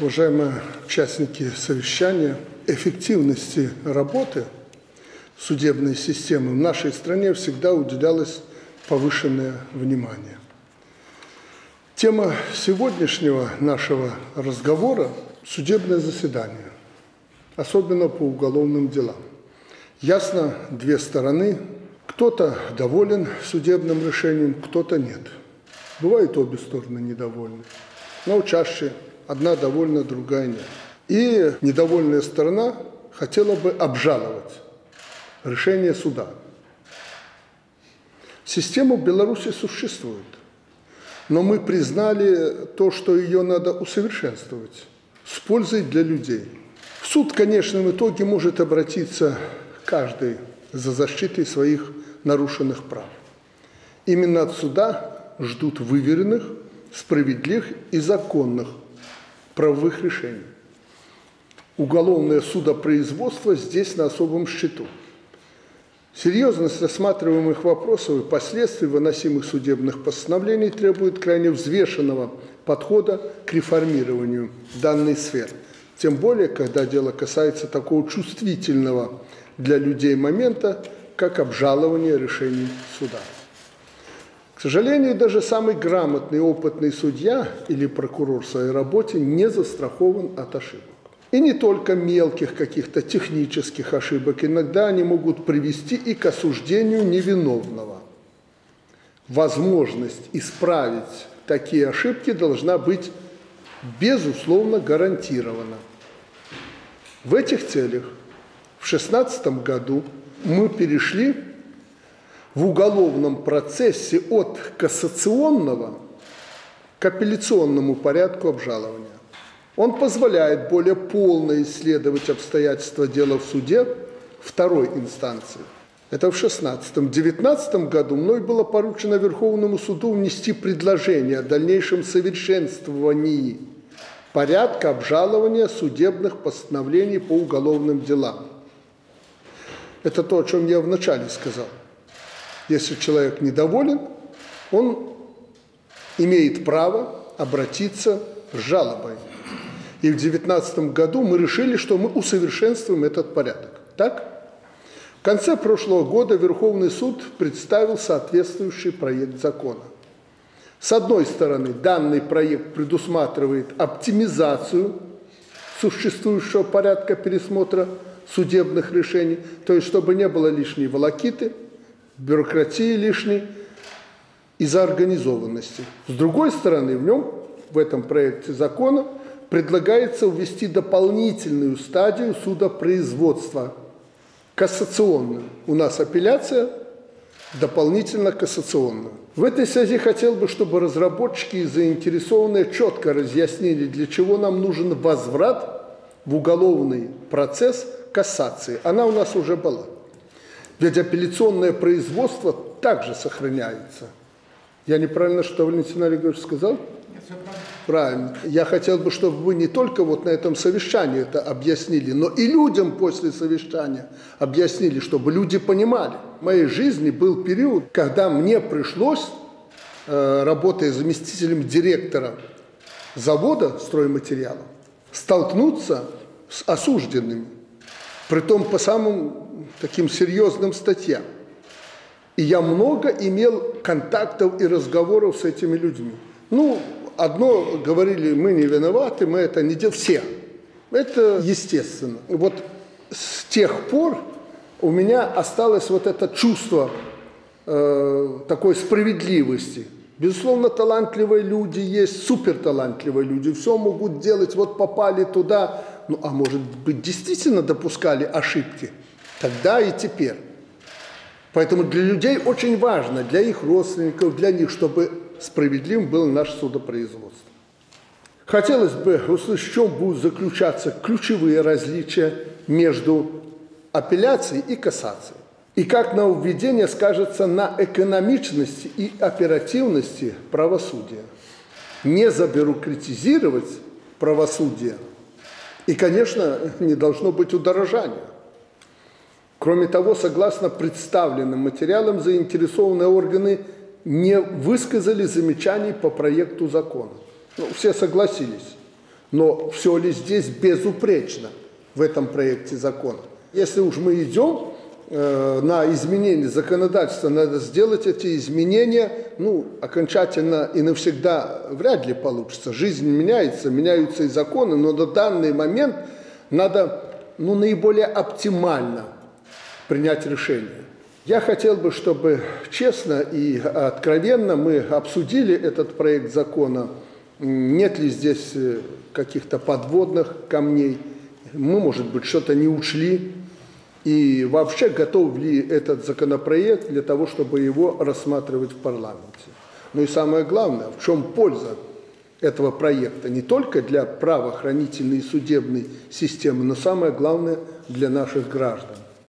Уважаемые участники совещания, эффективности работы судебной системы в нашей стране всегда уделялось повышенное внимание. Тема сегодняшнего нашего разговора – судебное заседание, особенно по уголовным делам. Ясно, две стороны. Кто-то доволен судебным решением, кто-то нет. Бывают обе стороны недовольны, но чаще одна довольна, другая нет. И недовольная сторона хотела бы обжаловать решение суда. Система в Беларуси существует, но мы признали то, что ее надо усовершенствовать с пользой для людей. В суд, конечно, в итоге может обратиться каждый за защитой своих нарушенных прав. Именно от суда ждут выверенных, справедливых и законных правовых решений. Уголовное судопроизводство здесь на особом счету. Серьезность рассматриваемых вопросов и последствий выносимых судебных постановлений требует крайне взвешенного подхода к реформированию данной сферы. Тем более, когда дело касается такого чувствительного для людей момента, как обжалование решений суда. К сожалению, даже самый грамотный, опытный судья или прокурор в своей работе не застрахован от ошибок. И не только мелких каких-то технических ошибок, иногда они могут привести и к осуждению невиновного. Возможность исправить такие ошибки должна быть безусловно гарантирована. В этих целях в 2016 году мы перешли в уголовном процессе от кассационного к апелляционному порядку обжалования. Он позволяет более полно исследовать обстоятельства дела в суде второй инстанции. Это в 16 В 19 году мной было поручено Верховному суду внести предложение о дальнейшем совершенствовании порядка обжалования судебных постановлений по уголовным делам. Это то, о чем я вначале сказал. Если человек недоволен, он имеет право обратиться с жалобой. И в 2019 году мы решили, что мы усовершенствуем этот порядок. Так? В конце прошлого года Верховный суд представил соответствующий проект закона. С одной стороны, данный проект предусматривает оптимизацию существующего порядка пересмотра судебных решений, то есть чтобы не было лишней волокиты – бюрократии лишней и заорганизованности. С другой стороны, в нем, в этом проекте закона, предлагается ввести дополнительную стадию судопроизводства, кассационную. У нас апелляция, дополнительно кассационную. В этой связи хотел бы, чтобы разработчики и заинтересованные четко разъяснили, для чего нам нужен возврат в уголовный процесс кассации. Она у нас уже была. Ведь апелляционное производство также сохраняется. Я неправильно что Валентин Олегович сказал? Нет, все правильно. Я хотел бы, чтобы вы не только вот на этом совещании это объяснили, но и людям после совещания объяснили, чтобы люди понимали. В моей жизни был период, когда мне пришлось, э, работая заместителем директора завода стройматериалов, столкнуться с осужденными. Притом по самым таким серьезным статьям. И я много имел контактов и разговоров с этими людьми. Ну, одно говорили, мы не виноваты, мы это не делаем. Все. Это естественно. Вот с тех пор у меня осталось вот это чувство э, такой справедливости. Безусловно, талантливые люди есть, суперталантливые люди, все могут делать, вот попали туда, ну а может быть действительно допускали ошибки – тогда и теперь. Поэтому для людей очень важно, для их родственников, для них, чтобы справедливым был наш судопроизводство. Хотелось бы услышать, в чем будут заключаться ключевые различия между апелляцией и кассацией. И как нововведение скажется на экономичности и оперативности правосудия. Не забюрократизировать правосудие. И, конечно, не должно быть удорожания. Кроме того, согласно представленным материалам, заинтересованные органы не высказали замечаний по проекту закона. Ну, все согласились. Но все ли здесь безупречно в этом проекте закона? Если уж мы идем э, на изменение законодательства, надо сделать эти изменения ну, окончательно и навсегда вряд ли получится. Жизнь меняется, меняются и законы, но на данный момент надо ну, наиболее оптимально принять решение. Я хотел бы, чтобы честно и откровенно мы обсудили этот проект закона. Нет ли здесь э, каких-то подводных камней? Мы, может быть, что-то не учли. И вообще готов ли этот законопроект для того, чтобы его рассматривать в парламенте? Ну и самое главное, в чем польза этого проекта не только для правоохранительной и судебной системы, но самое главное для наших граждан.